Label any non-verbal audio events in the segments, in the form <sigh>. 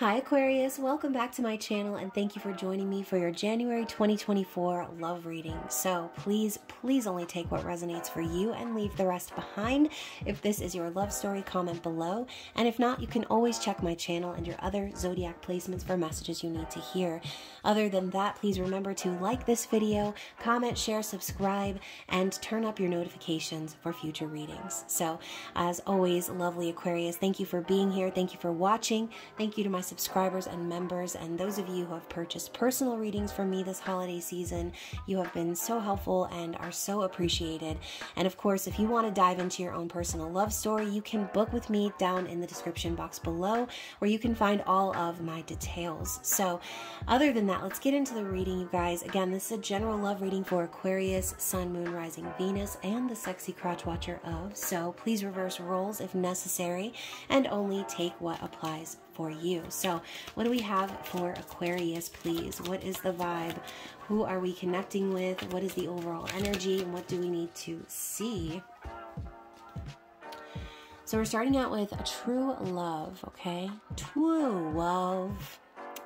Hi Aquarius, welcome back to my channel and thank you for joining me for your January 2024 love reading. So please, please only take what resonates for you and leave the rest behind. If this is your love story, comment below. And if not, you can always check my channel and your other zodiac placements for messages you need to hear. Other than that, please remember to like this video, comment, share, subscribe, and turn up your notifications for future readings. So as always, lovely Aquarius, thank you for being here. Thank you for watching. Thank you to my subscribers and members, and those of you who have purchased personal readings from me this holiday season. You have been so helpful and are so appreciated. And of course, if you want to dive into your own personal love story, you can book with me down in the description box below where you can find all of my details. So, other than that, let's get into the reading, you guys. Again, this is a general love reading for Aquarius, Sun, Moon, Rising, Venus, and the sexy crotch watcher of. So, please reverse roles if necessary and only take what applies for you. So, what do we have for Aquarius, please? What is the vibe? Who are we connecting with? What is the overall energy? And what do we need to see? So, we're starting out with a true love, okay? True love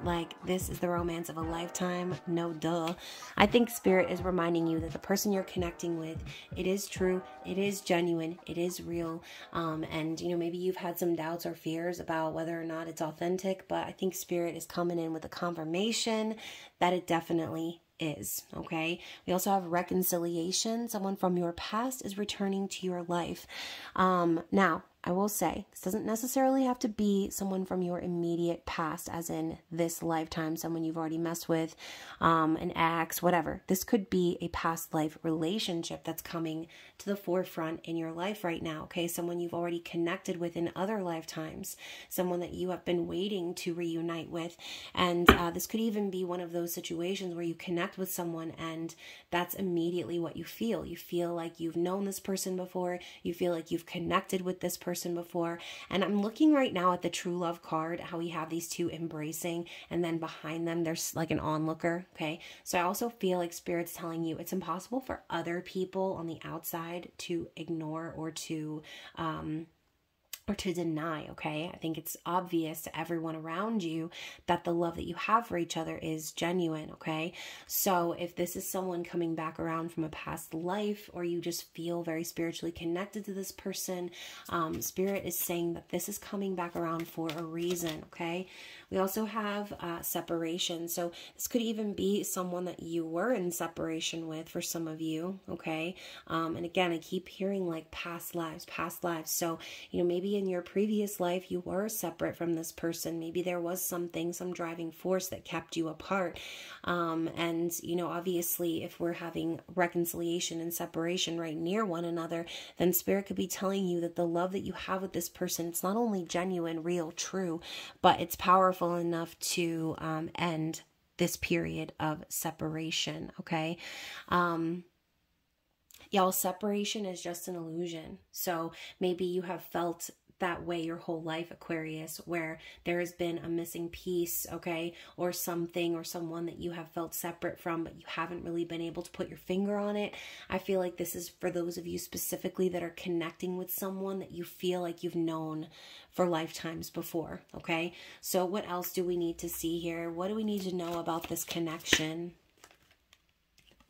like this is the romance of a lifetime no duh i think spirit is reminding you that the person you're connecting with it is true it is genuine it is real um, and you know maybe you've had some doubts or fears about whether or not it's authentic but i think spirit is coming in with a confirmation that it definitely is. Okay. We also have reconciliation. Someone from your past is returning to your life. Um, now, I will say this doesn't necessarily have to be someone from your immediate past, as in this lifetime, someone you've already messed with, um, an ex, whatever. This could be a past life relationship that's coming to the forefront in your life right now. Okay, someone you've already connected with in other lifetimes, someone that you have been waiting to reunite with, and uh, this could even be one of those situations where you connect with someone and that's immediately what you feel. You feel like you've known this person before. You feel like you've connected with this person person before. And I'm looking right now at the true love card, how we have these two embracing, and then behind them there's like an onlooker. Okay. So I also feel like Spirit's telling you it's impossible for other people on the outside to ignore or to um or to deny, okay? I think it's obvious to everyone around you that the love that you have for each other is genuine, okay? So if this is someone coming back around from a past life or you just feel very spiritually connected to this person, um, Spirit is saying that this is coming back around for a reason, okay? We also have uh, separation. So this could even be someone that you were in separation with for some of you, okay? Um, and again, I keep hearing like past lives, past lives. So, you know, maybe in your previous life you were separate from this person. Maybe there was something, some driving force that kept you apart. Um, and, you know, obviously, if we're having reconciliation and separation right near one another, then Spirit could be telling you that the love that you have with this person, it's not only genuine, real, true, but it's powerful enough to um, end this period of separation, okay? Um, y'all, separation is just an illusion. So maybe you have felt that way your whole life, Aquarius, where there has been a missing piece, okay, or something or someone that you have felt separate from, but you haven't really been able to put your finger on it. I feel like this is for those of you specifically that are connecting with someone that you feel like you've known for lifetimes before, okay? So, what else do we need to see here? What do we need to know about this connection?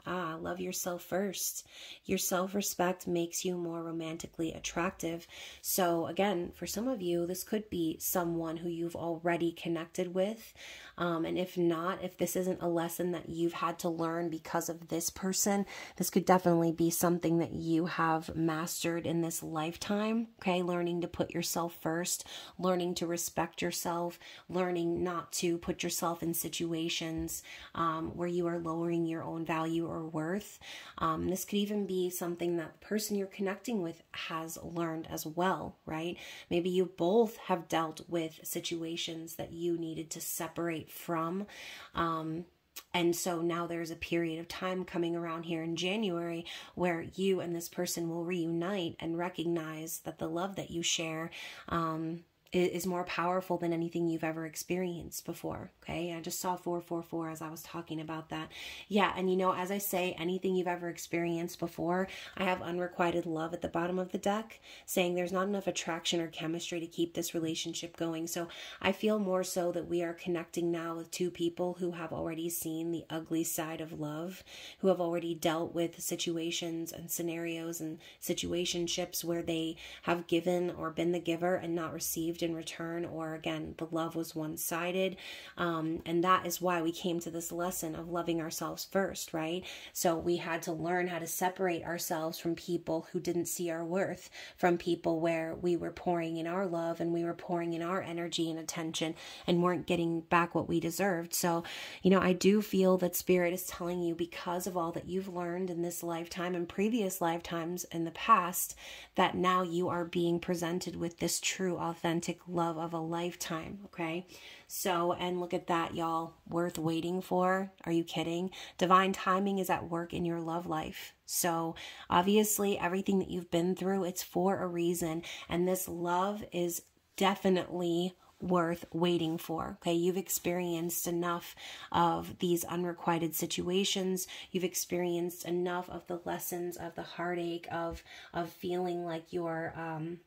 Ah, love yourself first. Your self respect makes you more romantically attractive. So, again, for some of you, this could be someone who you've already connected with. Um, and if not, if this isn't a lesson that you've had to learn because of this person, this could definitely be something that you have mastered in this lifetime. Okay, learning to put yourself first, learning to respect yourself, learning not to put yourself in situations um, where you are lowering your own value or worth. Um, this could even be something that the person you're connecting with has learned as well, right? Maybe you both have dealt with situations that you needed to separate from. Um, and so now there's a period of time coming around here in January where you and this person will reunite and recognize that the love that you share um, is more powerful than anything you've ever experienced before. Okay. I just saw 444 as I was talking about that. Yeah. And you know, as I say, anything you've ever experienced before, I have unrequited love at the bottom of the deck saying there's not enough attraction or chemistry to keep this relationship going. So I feel more so that we are connecting now with two people who have already seen the ugly side of love, who have already dealt with situations and scenarios and situationships where they have given or been the giver and not received received in return, or again, the love was one sided. Um, and that is why we came to this lesson of loving ourselves first, right? So we had to learn how to separate ourselves from people who didn't see our worth, from people where we were pouring in our love and we were pouring in our energy and attention and weren't getting back what we deserved. So, you know, I do feel that Spirit is telling you because of all that you've learned in this lifetime and previous lifetimes in the past, that now you are being presented with this true, authentic romantic love of a lifetime, okay? So, and look at that, y'all. Worth waiting for. Are you kidding? Divine timing is at work in your love life. So, obviously, everything that you've been through, it's for a reason. And this love is definitely worth waiting for. Okay, you've experienced enough of these unrequited situations. You've experienced enough of the lessons of the heartache of of feeling like you're um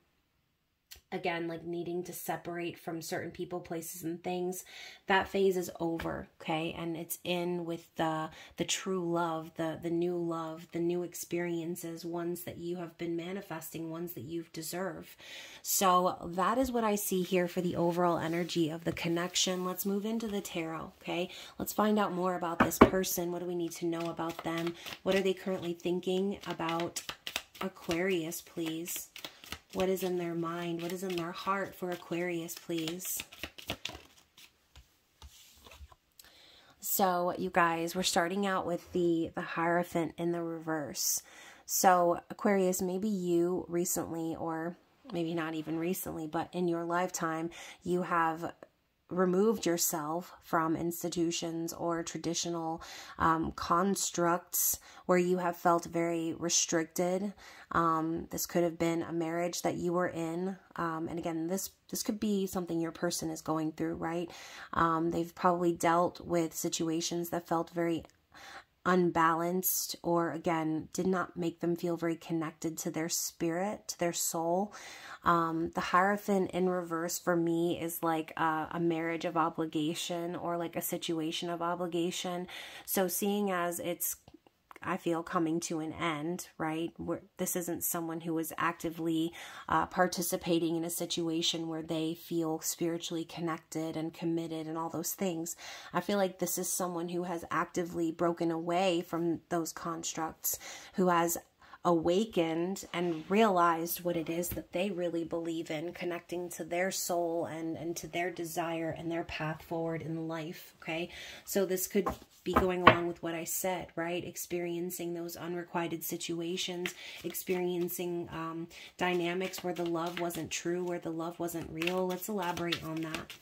again like needing to separate from certain people places and things that phase is over okay? And it's in with the the true love the the new love the new experiences ones that you have been manifesting ones that you've so that is what i see here for the overall energy of the connection. Let's move into the tarot okay? Let's find out more about this person. What do we need to know about them? What are they currently thinking about? Aquarius please what is in their mind? What is in their heart for Aquarius, please? So, you guys, we're starting out with the, the Hierophant in the reverse. So, Aquarius, maybe you recently, or maybe not even recently, but in your lifetime, you have removed yourself from institutions or traditional um, constructs where you have felt very restricted. Um, this could have been a marriage that you were in, um, and again, this this could be something your person is going through. Right? Um, they've probably dealt with situations that felt very unbalanced or again did not make them feel very connected to their spirit to their soul. Um, the hierophant in reverse for me is like a, a marriage of obligation or like a situation of obligation. So seeing as it's I feel coming to an end, right? Where this isn't someone who is actively uh, participating in a situation where they feel spiritually connected and committed and all those things. I feel like this is someone who has actively broken away from those constructs, who has awakened and realized what it is that they really believe in, connecting to their soul and, and to their desire and their path forward in life. Okay. So this could be going along with what I said, right? Experiencing those unrequited situations, experiencing um, dynamics where the love wasn't true, where the love wasn't real. Let's elaborate on that.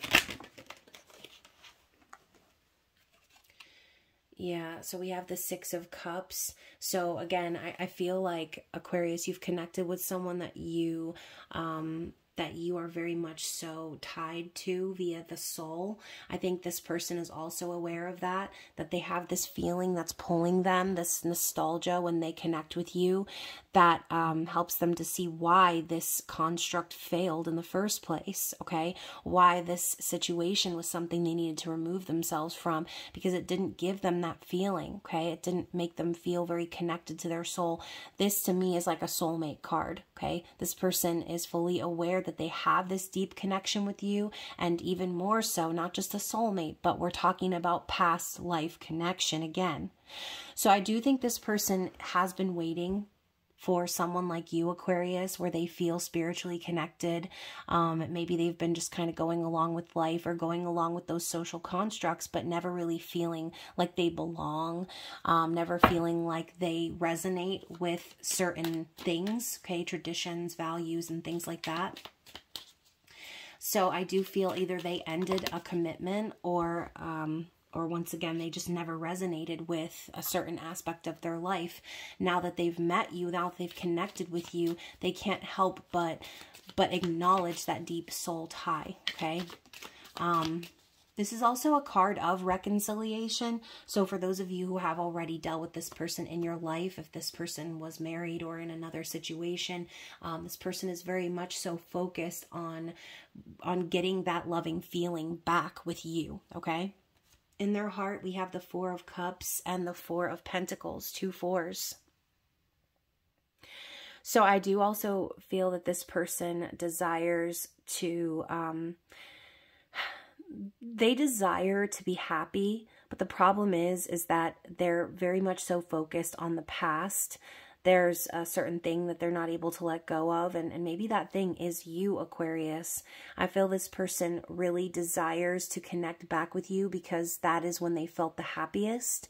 Yeah, so we have the Six of Cups. So again, I, I feel like Aquarius, you've connected with someone that you um, that you are very much so tied to via the soul. I think this person is also aware of that, that they have this feeling that's pulling them, this nostalgia when they connect with you, that um, helps them to see why this construct failed in the first place, okay? Why this situation was something they needed to remove themselves from because it didn't give them that feeling, okay? It didn't make them feel very connected to their soul. This to me is like a soulmate card, okay? This person is fully that they have this deep connection with you, and even more so, not just a soulmate, but we're talking about past life connection again. So I do think this person has been waiting for someone like you, Aquarius, where they feel spiritually connected. Um, maybe they've been just kind of going along with life or going along with those social constructs, but never really feeling like they belong, um, never feeling like they resonate with certain things, okay, traditions, values, and things like that. So I do feel either they ended a commitment or um, or once again they just never resonated with a certain aspect of their life now that they've met you now that they've connected with you they can't help but but acknowledge that deep soul tie okay um this is also a card of reconciliation. So for those of you who have already dealt with this person in your life, if this person was married or in another situation, um, this person is very much so focused on on getting that loving feeling back with you, okay? In their heart, we have the Four of Cups and the Four of Pentacles, two fours. So I do also feel that this person desires to um, they desire to be happy, but the problem is is that they're very much so focused on the past. There's a certain thing that they're not able to let go of, and, and maybe that thing is you, Aquarius. I feel this person really desires to connect back with you because that is when they felt the happiest.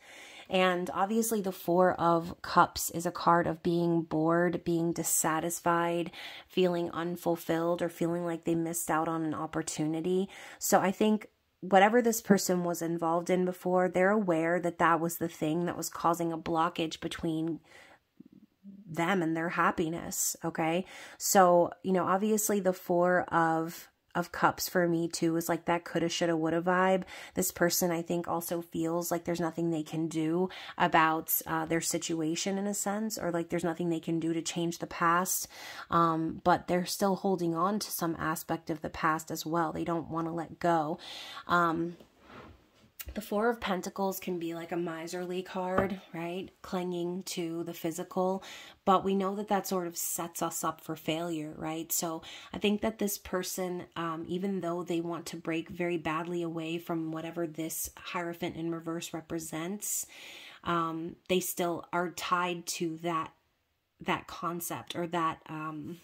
And obviously, the Four of Cups is a card of being bored, being dissatisfied, feeling unfulfilled, or feeling like they missed out on an opportunity. So I think whatever this person was involved in before, they're aware that that was the thing that was causing a blockage between them and their happiness. Okay. So, you know, obviously the Four of of cups for me too is like that coulda shoulda woulda vibe this person i think also feels like there's nothing they can do about uh, their situation in a sense or like there's nothing they can do to change the past um, but they're still holding on to some aspect of the past as well they don't want to let go um, the Four of Pentacles can be like a miserly card, right? Clinging to the physical. But we know that that sort of sets us up for failure, right? So I think that this person, um, even though they want to break very badly away from whatever this Hierophant in reverse represents, um, they still are tied to that that concept or that um,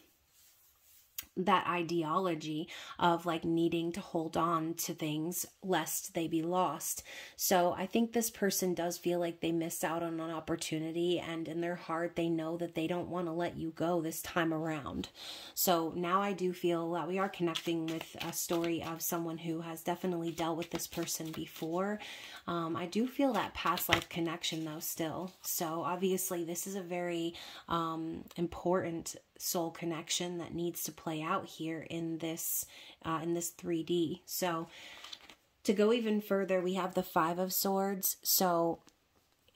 that ideology of like needing to hold on to things lest they be lost. So I think this person does feel like they missed out on an opportunity and in their heart they know that they don't want to let you go this time around. So now I do feel that we are connecting with a story of someone who has definitely dealt with this person before. Um, I do feel that past life connection though still. So obviously this is a very um, important soul connection that needs to play out here in this uh, in this 3D. So to go even further, we have the Five of Swords. So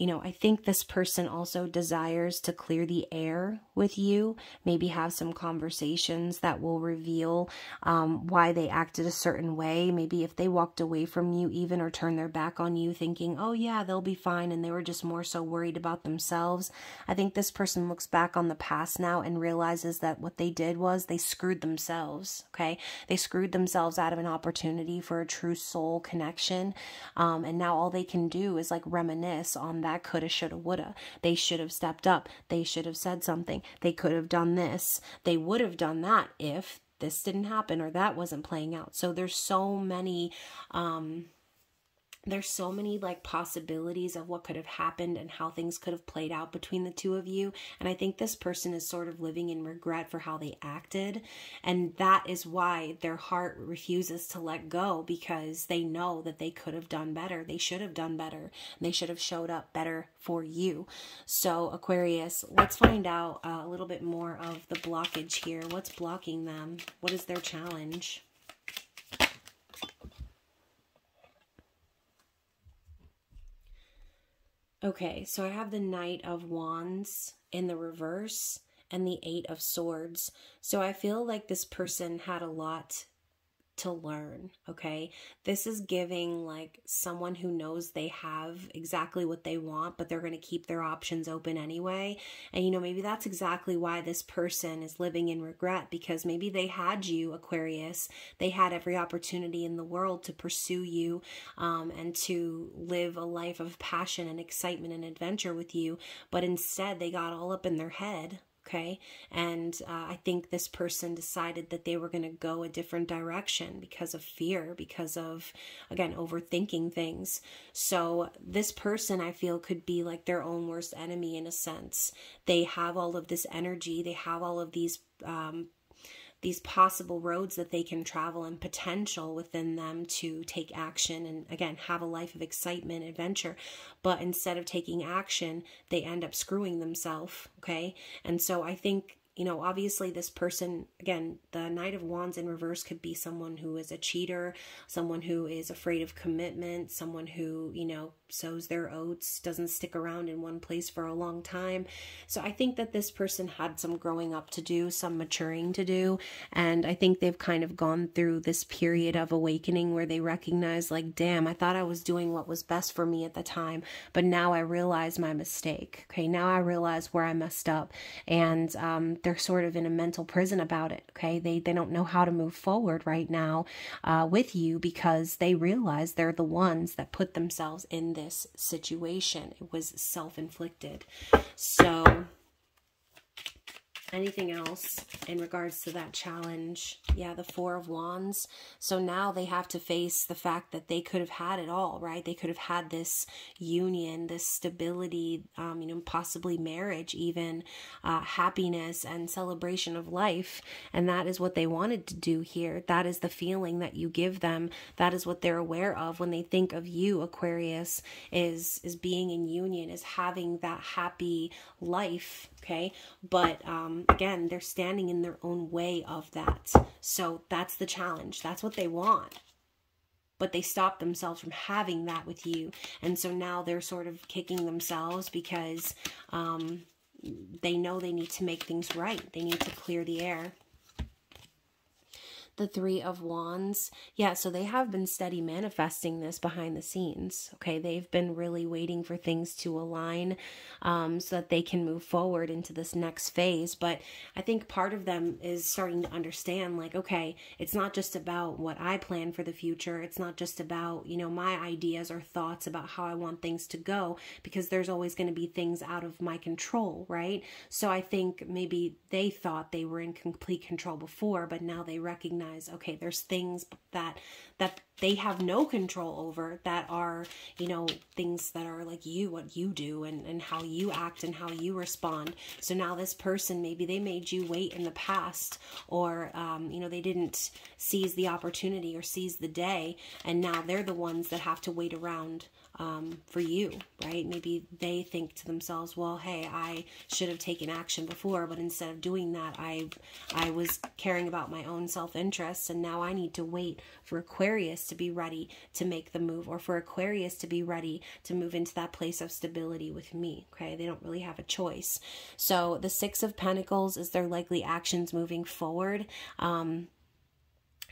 you know, I think this person also desires to clear the air with you, maybe have some conversations that will reveal um, why they acted a certain way. Maybe if they walked away from you, even or turned their back on you, thinking, oh, yeah, they'll be fine, and they were just more so worried about themselves. I think this person looks back on the past now and realizes that what they did was they screwed themselves, okay? They screwed themselves out of an opportunity for a true soul connection. Um, and now all they can do is like reminisce on that that coulda, shoulda, woulda. They should have stepped up. They should have said something. They could have done this. They would have done that if this didn't happen or that wasn't playing out. So there's so many um there's so many like possibilities of what could have happened and how things could have played out between the two of you. And i think this person is sort of living in regret for how they acted. And that is why their heart refuses to let go because they know that they could have done better. They should have done better. They should have showed up better for you. So aquarius let's find out uh, a little bit more of the blockage here. What's blocking them? What is their challenge Okay, so I have the Knight of Wands in the reverse and the Eight of Swords. So I feel like this person had a lot to learn, okay? This is giving like someone who knows they have exactly what they want, but they're going to keep their options open anyway. And you know, maybe that's exactly why this person is living in regret because maybe they had you, Aquarius. They had every opportunity in the world to pursue you um, and to live a life of passion and excitement and adventure with you, but instead they got all up in their head okay? And uh, i think this person decided that they were going to go a different direction because of fear because of again overthinking things. So this person i feel could be like their own worst enemy in a sense. They have all of this energy they have all of these um, these possible roads that they can travel and potential within them to take action and again have a life of excitement adventure. But instead of taking action they end up screwing themselves okay? And so i think you know, obviously, this person, again, the Knight of Wands in reverse could be someone who is a cheater, someone who is afraid of commitment, someone who, you know, sows their oats, doesn't stick around in one place for a long time. So I think that this person had some growing up to do, some maturing to do. And I think they've kind of gone through this period of awakening where they recognize, like, damn, I thought I was doing what was best for me at the time, but now I realize my mistake. Okay, now I realize where I messed up. And, um, they're sort of in a mental prison about it. Okay, they they don't know how to move forward right now uh, with you because they realize they're the ones that put themselves in this situation. It was self inflicted. So anything else in regards to that challenge? Yeah the four of wands. So now they have to face the fact that they could have had it all right? They could have had this union this stability um, you know possibly marriage even uh, happiness and celebration of life. And that is what they wanted to do here. That is the feeling that you give them. That is what they're aware of when they think of you aquarius is is being in union is having that happy life okay? But um, again they're standing in their own way of that. So that's the challenge. That's what they want. But they stop themselves from having that with you. And so now they're sort of kicking themselves because um, they know they need to make things right. They need to clear the air the Three of Wands. Yeah, so they have been steady manifesting this behind the scenes. Okay, they've been really waiting for things to align um, so that they can move forward into this next phase. But I think part of them is starting to understand like, okay, it's not just about what I plan for the future, it's not just about, you know, my ideas or thoughts about how I want things to go, because there's always going to be things out of my control, right? So I think maybe they thought they were in complete control before, but now they recognize recognize okay there's things that that they have no control over that are you know things that are like you what you do and and how you act and how you respond. So now this person maybe they made you wait in the past or um, you know they didn't seize the opportunity or seize the day. And now they're the ones that have to wait around um, for you, right? Maybe they think to themselves, well, hey, I should have taken action before, but instead of doing that, I, I was caring about my own self-interest, and now I need to wait for Aquarius to be ready to make the move, or for Aquarius to be ready to move into that place of stability with me, okay? They don't really have a choice. So the Six of Pentacles is their likely actions moving forward. Um,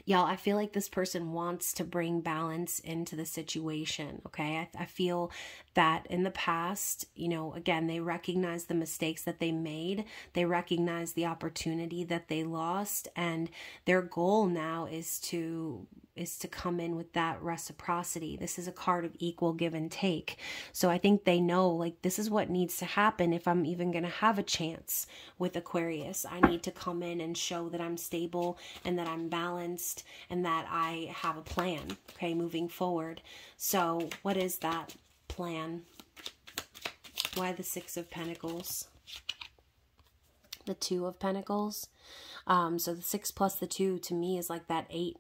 y'all i feel like this person wants to bring balance into the situation okay? I, I, feel that in the past you know again they recognize the mistakes that they made they recognize the opportunity that they lost and their goal now is to is to come in with that reciprocity. This is a card of equal give and take. So I think they know like this is what needs to happen if I'm even going to have a chance with Aquarius. I need to come in and show that I'm stable and that I'm balanced and that I have a plan, okay, moving forward. So what is that plan? Why the 6 of pentacles? The 2 of pentacles. Um, so the 6 plus the 2 to me is like that 8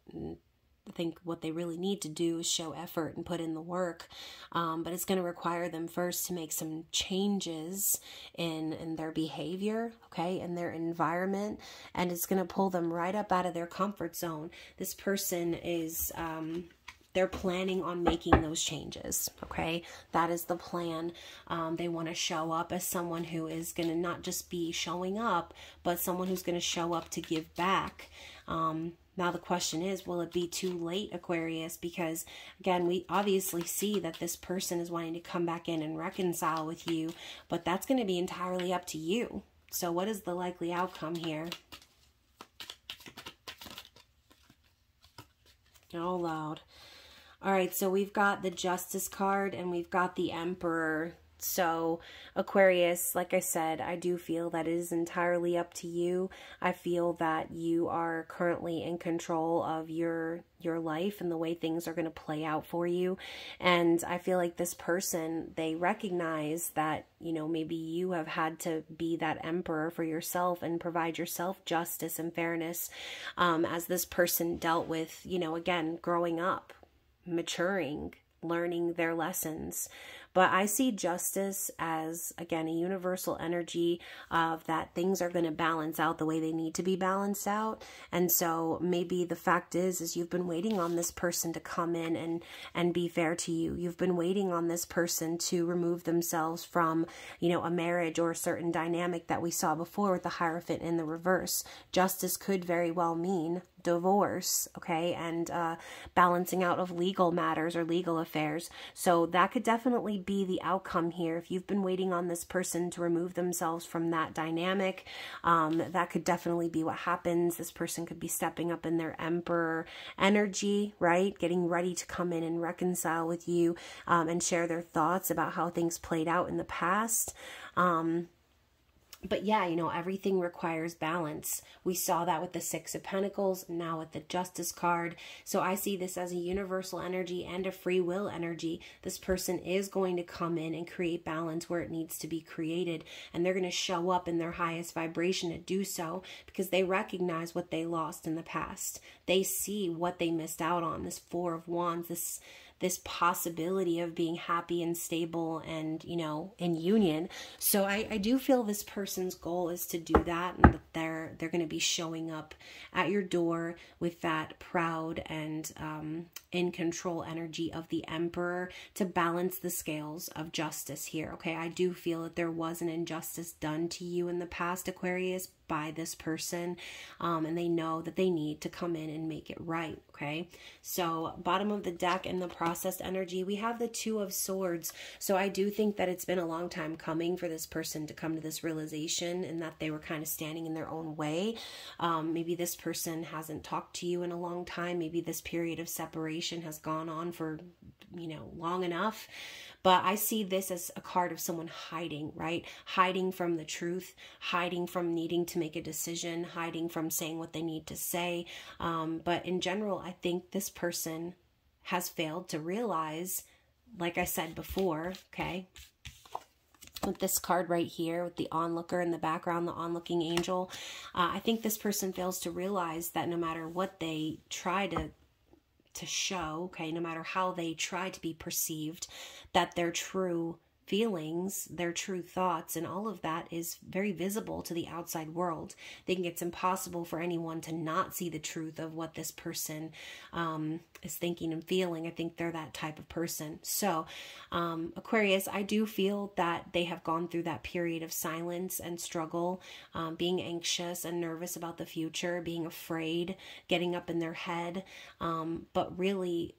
I think what they really need to do is show effort and put in the work. Um, but it's going to require them first to make some changes in, in their behavior, okay, in their environment. And it's going to pull them right up out of their comfort zone. This person is. Um, they're planning on making those changes. Okay, that is the plan. Um, they want to show up as someone who is going to not just be showing up, but someone who's going to show up to give back. Um, now, the question is, will it be too late, Aquarius? Because, again, we obviously see that this person is wanting to come back in and reconcile with you, but that's going to be entirely up to you. So, what is the likely outcome here? Oh, loud. All right, so we've got the Justice card and we've got the Emperor So, Aquarius, like I said, I do feel that it is entirely up to you. I feel that you are currently in control of your your life and the way things are going to play out for you. And I feel like this person, they recognize that, you know, maybe you have had to be that emperor for yourself and provide yourself justice and fairness um, as this person dealt with, you know, again, growing up, maturing, learning their lessons. But I see justice as, again, a universal energy of that things are going to balance out the way they need to be balanced out. And so maybe the fact is, is you've been waiting on this person to come in and, and be fair to you. You've been waiting on this person to remove themselves from, you know, a marriage or a certain dynamic that we saw before with the Hierophant in the reverse. Justice could very well mean divorce, okay, and uh, balancing out of legal matters or legal affairs. So that could definitely be the outcome here. If you've been waiting on this person to remove themselves from that dynamic, um, that could definitely be what happens. This person could be stepping up in their emperor energy, right? Getting ready to come in and reconcile with you um, and share their thoughts about how things played out in the past. Um, but yeah, you know, everything requires balance. We saw that with the Six of Pentacles, now with the Justice card. So I see this as a universal energy and a free will energy. This person is going to come in and create balance where it needs to be created. And they're going to show up in their highest vibration to do so because they recognize what they lost in the past. They see what they missed out on. This Four of Wands, this this possibility of being happy and stable and you know in union. So i i do feel this person's goal is to do that and that they're they're going to be showing up at your door with that proud and um in control energy of the emperor to balance the scales of justice here okay? I do feel that there was an injustice done to you in the past aquarius by this person um, and they know that they need to come in and make it right okay? So bottom of the deck in the processed energy we have the two of swords. So i do think that it's been a long time coming for this person to come to this realization and that they were kind of standing in their own way. Um, maybe this person hasn't talked to you in a long time. Maybe this period of separation has gone on for you know long enough but I see this as a card of someone hiding, right? Hiding from the truth, hiding from needing to make a decision, hiding from saying what they need to say. Um, but in general, I think this person has failed to realize, like I said before, okay, with this card right here with the onlooker in the background, the onlooking angel. Uh, I think this person fails to realize that no matter what they try to to show, okay, no matter how they try to be perceived, that their true feelings, their true thoughts, and all of that is very visible to the outside world. I think it's impossible for anyone to not see the truth of what this person um, is thinking and feeling. I think they're that type of person. So, um, Aquarius, I do feel that they have gone through that period of silence and struggle, um, being anxious and nervous about the future, being afraid, getting up in their head. Um, but really,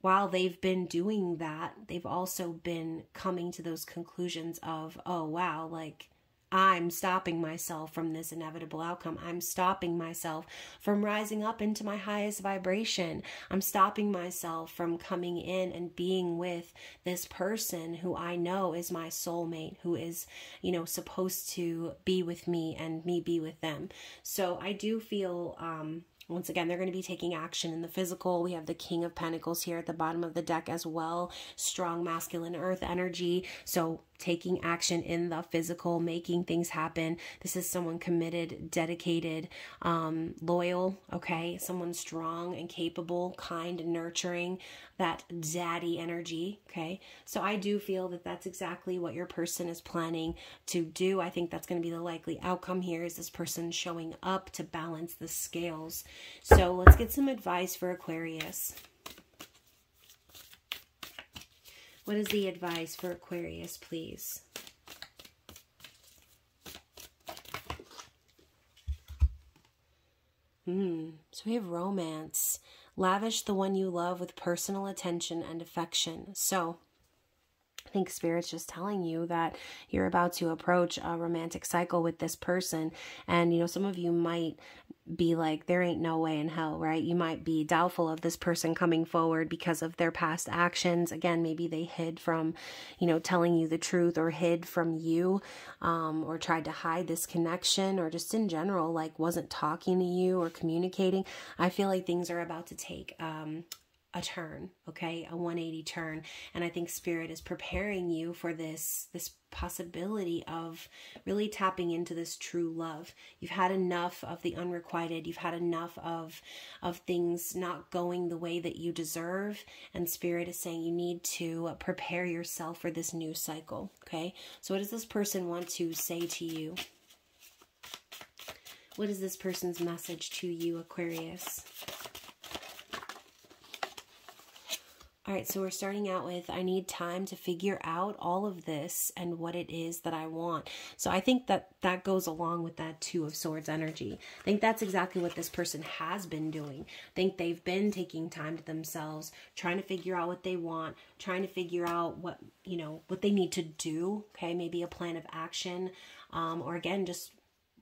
while they've been doing that, they've also been coming to those conclusions of, oh, wow, like I'm stopping myself from this inevitable outcome. I'm stopping myself from rising up into my highest vibration. I'm stopping myself from coming in and being with this person who I know is my soulmate, who is, you know, supposed to be with me and me be with them. So I do feel, um, once again, they're going to be taking action in the physical. We have the King of Pentacles here at the bottom of the deck as well. Strong masculine earth energy. So taking action in the physical, making things happen. This is someone committed, dedicated, um, loyal, okay? Someone strong and capable, kind nurturing, that daddy energy, okay? So I do feel that that's exactly what your person is planning to do. I think that's going to be the likely outcome here is this person showing up to balance the scales. So let's get some advice for Aquarius. What is the advice for Aquarius, please? Hmm. So we have romance. Lavish the one you love with personal attention and affection. So I think Spirit's just telling you that you're about to approach a romantic cycle with this person. And, you know, some of you might be like, there ain't no way in hell, right? You might be doubtful of this person coming forward because of their past actions. Again, maybe they hid from, you know, telling you the truth or hid from you um, or tried to hide this connection or just in general, like wasn't talking to you or communicating. I feel like things are about to take um, a turn okay? A 180 turn. And i think spirit is preparing you for this this possibility of really tapping into this true love. You've had enough of the unrequited. You've had enough of of things not going the way that you deserve. And spirit is saying you need to prepare yourself for this new cycle okay? So what does this person want to say to you? What is this person's message to you aquarius All right, so we're starting out with I need time to figure out all of this and what it is that I want. So I think that that goes along with that Two of Swords energy. I think that's exactly what this person has been doing. I think they've been taking time to themselves, trying to figure out what they want, trying to figure out what, you know, what they need to do, okay? Maybe a plan of action, um, or again, just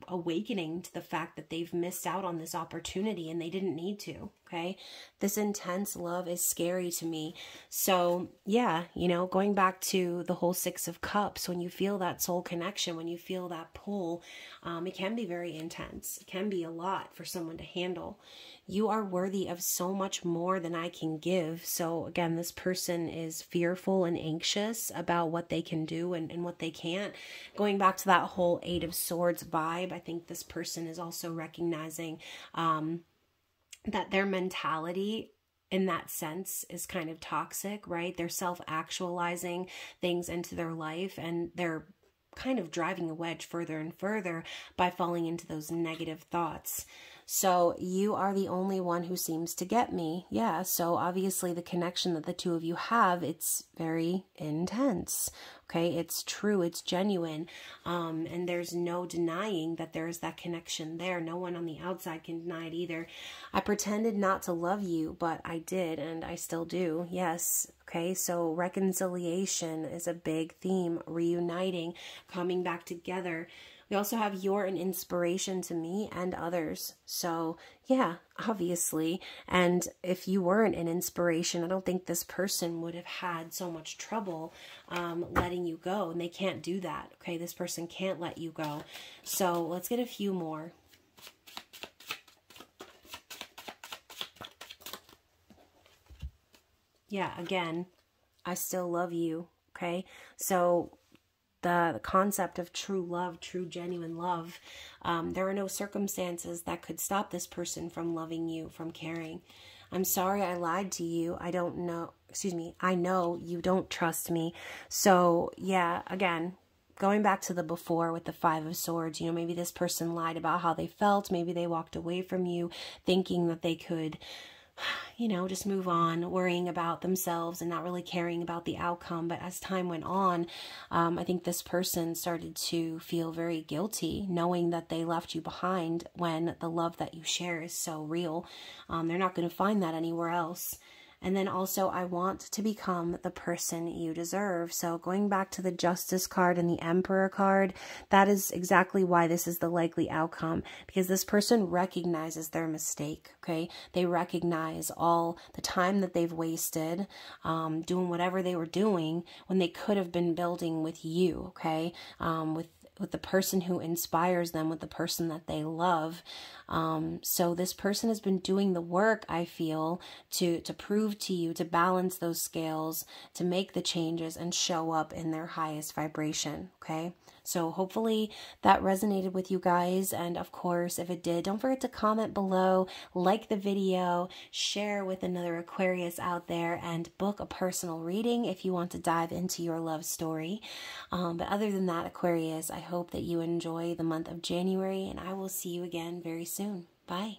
awakening to the fact that they've missed out on this opportunity and they didn't need to. Okay. This intense love is scary to me. So, yeah, you know, going back to the whole Six of Cups, when you feel that soul connection, when you feel that pull, um, it can be very intense. It can be a lot for someone to handle. You are worthy of so much more than I can give. So, again, this person is fearful and anxious about what they can do and, and what they can't. Going back to that whole Eight of Swords vibe, I think this person is also recognizing um, that their mentality in that sense is kind of toxic, right? They're self actualizing things into their life and they're kind of driving a wedge further and further by falling into those negative thoughts. So you are the only one who seems to get me. Yeah, so obviously the connection that the two of you have, it's very intense. Okay, it's true, it's genuine. Um, and there's no denying that there's that connection there. No one on the outside can deny it either. I pretended not to love you, but I did, and I still do. Yes, Okay, so reconciliation is a big theme, reuniting, coming back together. We also have you're an inspiration to me and others. So, yeah, obviously. And if you weren't an inspiration, I don't think this person would have had so much trouble um, letting you go. And they can't do that. Okay, this person can't let you go. So, let's get a few more. Yeah, again, I still love you. Okay, so the, the concept of true love, true genuine love. Um, there are no circumstances that could stop this person from loving you, from caring. I'm sorry I lied to you. I don't know, excuse me, I know you don't trust me. So, yeah, again, going back to the before with the Five of Swords, you know, maybe this person lied about how they felt. Maybe they walked away from you thinking that they could <sighs> you know, just move on, worrying about themselves and not really caring about the outcome. But as time went on, um, I think this person started to feel very guilty, knowing that they left you behind when the love that you share is so real. Um, they're not going to find that anywhere else. And then also, I want to become the person you deserve. So, going back to the Justice card and the Emperor card, that is exactly why this is the likely outcome because this person recognizes their mistake. Okay. They recognize all the time that they've wasted um, doing whatever they were doing when they could have been building with you. Okay. Um, with with the person who inspires them, with the person that they love. Um, so this person has been doing the work, I feel, to to prove to you to balance those scales, to make the changes and show up in their highest vibration. Okay. So hopefully that resonated with you guys. And of course, if it did, don't forget to comment below, like the video, share with another Aquarius out there, and book a personal reading if you want to dive into your love story. Um, but other than that, Aquarius, I hope that you enjoy the month of January, and I will see you again very soon. Bye.